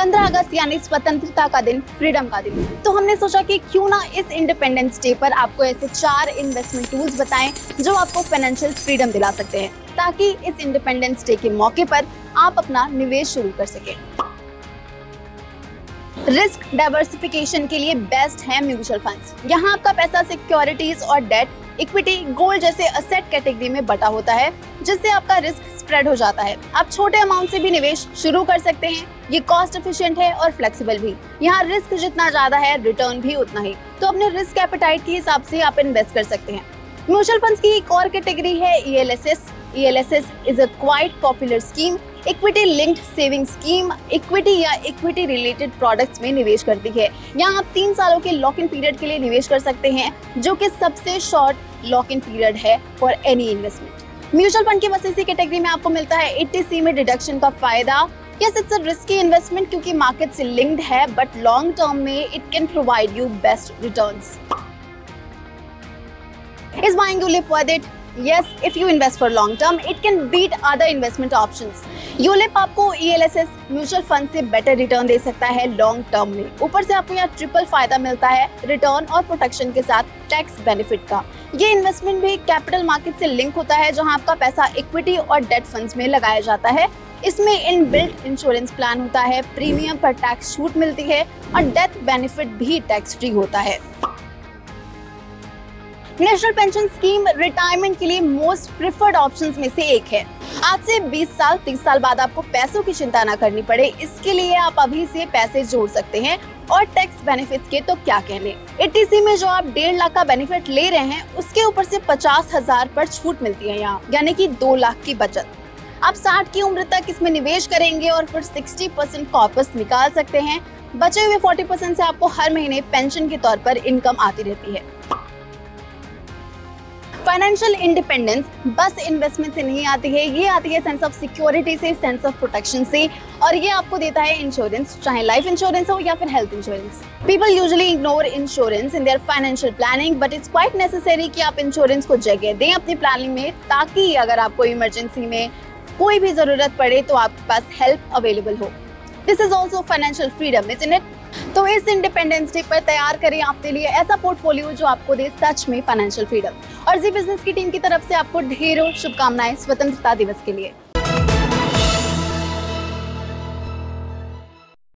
पंद्रह अगस्त यानी स्वतंत्रता का दिन फ्रीडम का दिन। तो हमने सोचा कि क्यों ना इस इंडिपेंडेंस डे पर आपको ऐसे चार इन्वेस्टमेंट टूल्स बताएँ, जो आपको फाइनेंशियल फ्रीडम दिला सकते हैं, ताकि इस इंडिपेंडेंस डे के मौके पर आप अपना निवेश शुरू कर सकें। रिस्क डाइवर्सिफिकेशन के लिए बेस्ट है म्यूचुअल फंड्स यहाँ आपका पैसा सिक्योरिटीज और डेट इक्विटी गोल्ड जैसे असेट कैटेगरी में बटा होता है, जिससे आपका रिस्क स्प्रेड हो जाता है। आप छोटे अमाउंट से भी निवेश शुरू कर सकते हैं। ये कॉस्ट एफिशिएंट है और फ्लेक्सिबल भी। यहाँ रिस्क जितना ज़्यादा है रिटर्न भी उतना ही। तो अपने रिस्क एपेटाइट के हिसाब से आप इन्वेस्ट कर सकते हैं। म्यूचुअल फंड्स की एक और कैटेगरी है E L S is a quite popular scheme equity linked saving scheme equity या इक्विटी रिलेटेड प्रोडक्ट्स में निवेश करती है। यहाँ आप तीन सालों के लॉक इन पीरियड के लिए निवेश कर सकते हैं, जो कि सबसे शॉर्ट लॉक इन पीरियड है for any investment mutual fund की बस इसी कैटेगरी में आपको मिलता है। एटीसी में डिडक्शन का फ़ायदा yes it's a risky investment क्योंकि मार्केट से लिंक्ड है बट लॉन्ग टर्म में it can provide you best returns Is buying ULIP worth it? Yes, if you invest for long term, it can beat other investment options. ULIP आपको ELSS mutual fund से better return दे सकता है long term में ऊपर से आपको यहाँ ट्रिपल फ़ायदा मिलता है रिटर्न और प्रोटेक्शन के साथ टैक्स बेनिफिट का ये इन्वेस्टमेंट भी कैपिटल मार्केट से लिंक होता है जहाँ आपका पैसा इक्विटी और डेट फंड्स में लगाया जाता है इसमें इन बिल्ट इंश्योरेंस प्लान होता है, प्रीमियम पर टैक्स छूट मिलती है और डेथ बेनिफिट भी टैक्स फ्री होता है। नेशनल पेंशन स्कीम रिटायरमेंट के लिए मोस्ट प्रिफर्ड ऑप्शंस में से एक है। आज से 20 साल 30 साल बाद आपको पैसों की चिंता ना करनी पड़े, इसके लिए आप अभी से पैसे जोड़ सकते हैं। और टैक्स बेनिफिट्स के तो क्या कहने एटीसी में जो आप डेढ़ लाख का बेनिफिट ले रहे हैं, उसके ऊपर से पचास हज़ार पर छूट मिलती है यहाँ, यानी कि दो लाख की बचत। आप 60 की उम्र तक इसमें निवेश करेंगे और फिर 60 परसेंट कॉपस निकाल सकते हैं। बचे हुए 40 परसेंट से आपको हर महीने पेंशन के तौर पर इनकम आती रहती है। फाइनेंशियल इंडिपेंडेंस बस इन्वेस्टमेंट से नहीं आती है। ये आती है सेंस ऑफ़ सिक्योरिटी से सेंस ऑफ़ प्रोटेक्शन से और ये आपको देता है इंश्योरेंस चाहे लाइफ इंश्योरेंस हो या फिर health insurance people usually ignore insurance in their financial planning but it's quite necessary कि आप इंश्योरेंस को जगह दें अपनी प्लानिंग में ताकि अगर आपको इमरजेंसी में कोई भी ज़रूरत पड़े तो आपके पास हेल्प अवेलेबल हो। This is also financial freedom is in it तो इस इंडिपेंडेंस डे पर तैयार करें आपके लिए ऐसा पोर्टफोलियो जो आपको दे सच में फाइनेंशियल फ्रीडम और जी बिज़नेस की टीम की तरफ़ से आपको ढेरों शुभकामनाएँ स्वतंत्रता दिवस के लिए।